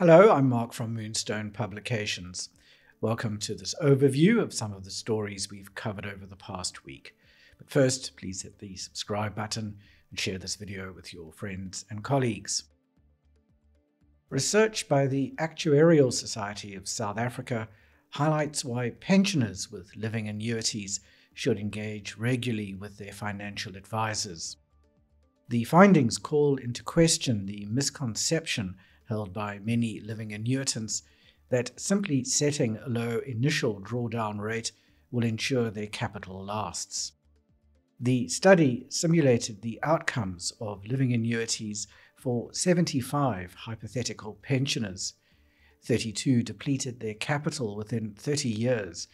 Hello, I'm Mark from Moonstone Publications. Welcome to this overview of some of the stories we've covered over the past week. But first, please hit the subscribe button and share this video with your friends and colleagues. Research by the Actuarial Society of South Africa highlights why pensioners with living annuities should engage regularly with their financial advisors. The findings call into question the misconception held by many living annuitants that simply setting a low initial drawdown rate will ensure their capital lasts. The study simulated the outcomes of living annuities for 75 hypothetical pensioners. 32 depleted their capital within 30 years,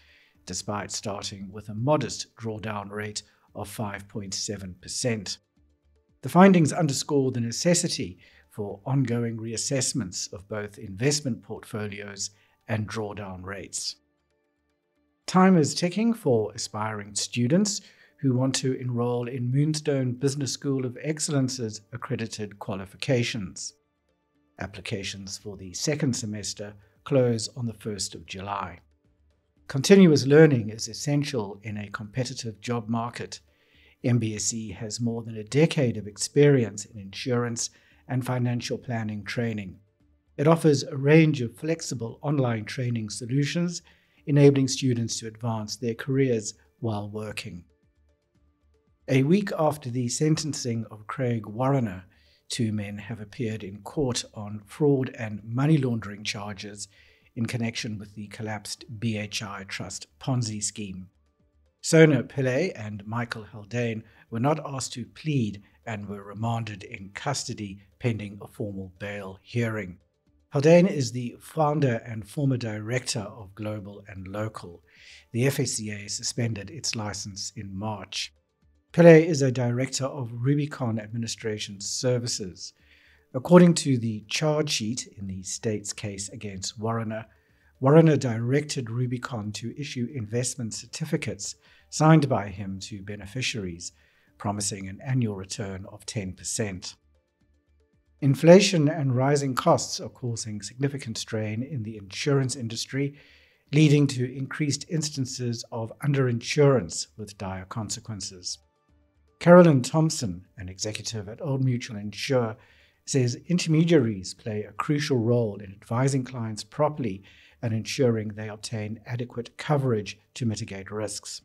despite starting with a modest drawdown rate of 5.7%. The findings underscore the necessity for ongoing reassessments of both investment portfolios and drawdown rates. Time is ticking for aspiring students who want to enroll in Moonstone Business School of Excellence's accredited qualifications. Applications for the second semester close on the 1st of July. Continuous learning is essential in a competitive job market. MBSE has more than a decade of experience in insurance and financial planning training. It offers a range of flexible online training solutions, enabling students to advance their careers while working. A week after the sentencing of Craig Warriner, two men have appeared in court on fraud and money laundering charges in connection with the collapsed BHI Trust Ponzi scheme. Sona Pillay and Michael Haldane were not asked to plead and were remanded in custody pending a formal bail hearing. Haldane is the founder and former director of Global and Local. The FSCA suspended its license in March. Pillay is a director of Rubicon Administration Services. According to the charge sheet in the state's case against Warriner, Warriner directed Rubicon to issue investment certificates signed by him to beneficiaries, promising an annual return of 10%. Inflation and rising costs are causing significant strain in the insurance industry, leading to increased instances of underinsurance with dire consequences. Carolyn Thompson, an executive at Old Mutual Insure, says intermediaries play a crucial role in advising clients properly and ensuring they obtain adequate coverage to mitigate risks.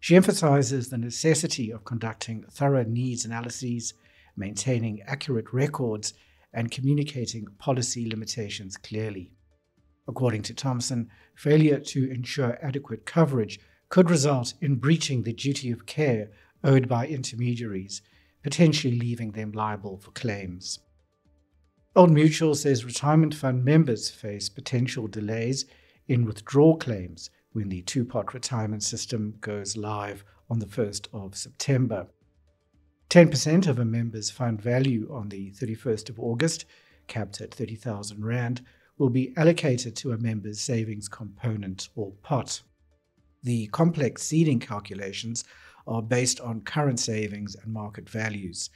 She emphasizes the necessity of conducting thorough needs analyses, maintaining accurate records, and communicating policy limitations clearly. According to Thompson, failure to ensure adequate coverage could result in breaching the duty of care owed by intermediaries, potentially leaving them liable for claims. Old Mutual says retirement fund members face potential delays in withdrawal claims when the two pot retirement system goes live on the 1st of September. 10% of a member's fund value on the 31st of August, capped at 30,000 Rand, will be allocated to a member's savings component or pot. The complex seeding calculations are based on current savings and market values.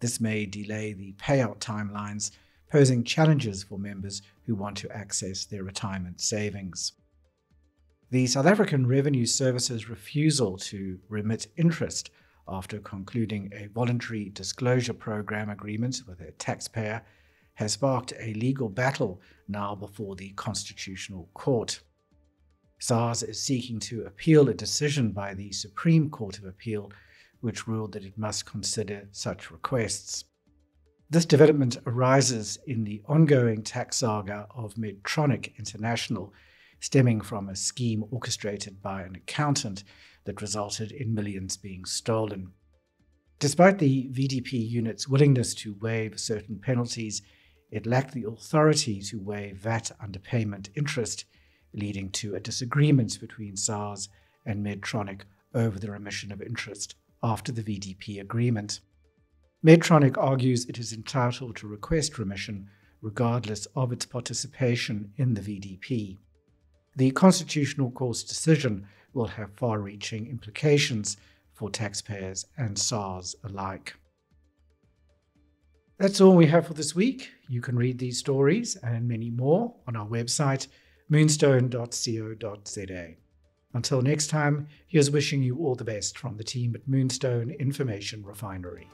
This may delay the payout timelines, posing challenges for members who want to access their retirement savings. The South African Revenue Service's refusal to remit interest after concluding a voluntary disclosure program agreement with a taxpayer has sparked a legal battle now before the Constitutional Court. SARS is seeking to appeal a decision by the Supreme Court of Appeal, which ruled that it must consider such requests. This development arises in the ongoing tax saga of Medtronic International, stemming from a scheme orchestrated by an accountant that resulted in millions being stolen. Despite the VDP unit's willingness to waive certain penalties, it lacked the authority to waive VAT underpayment interest, leading to a disagreement between SARS and Medtronic over the remission of interest after the VDP agreement. Medtronic argues it is entitled to request remission regardless of its participation in the VDP the Constitutional Court's decision will have far reaching implications for taxpayers and SARS alike. That's all we have for this week. You can read these stories and many more on our website, moonstone.co.za. Until next time, here's wishing you all the best from the team at Moonstone Information Refinery.